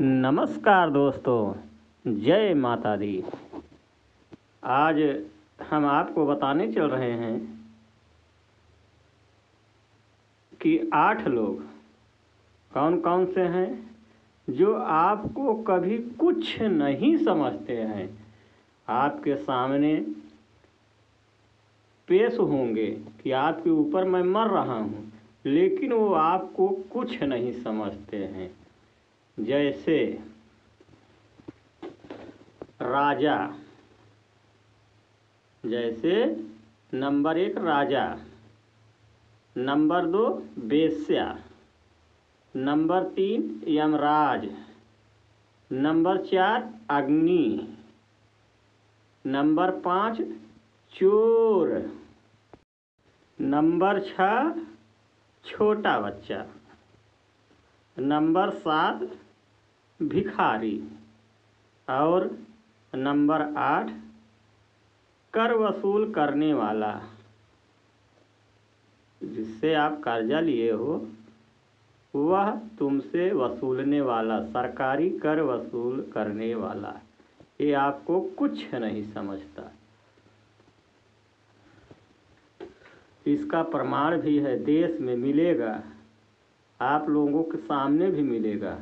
नमस्कार दोस्तों, जय माता दी आज हम आपको बताने चल रहे हैं कि आठ लोग कौन कौन से हैं जो आपको कभी कुछ नहीं समझते हैं। आपके सामने पेश होंगे कि आपके ऊपर मैं मर रहा हूँ, लेकिन वो आपको कुछ नहीं समझते हैं। जैसे राजा, जैसे नंबर एक राजा, नंबर दो बेस्या नंबर तीन यमराज, नंबर चार अग्नि, नंबर पाँच चोर, नंबर छः छोटा बच्चा, नंबर सात भिखारी। और नंबर आठ, कर वसूल करने वाला। जिससे आप कर्जा लिए हो, वह तुमसे वसूलने वाला, सरकारी कर वसूल करने वाला। ये आपको कुछ नहीं समझता। इसका प्रमाण भी है, देश में मिलेगा। आप लोगों के सामने भी मिलेगा।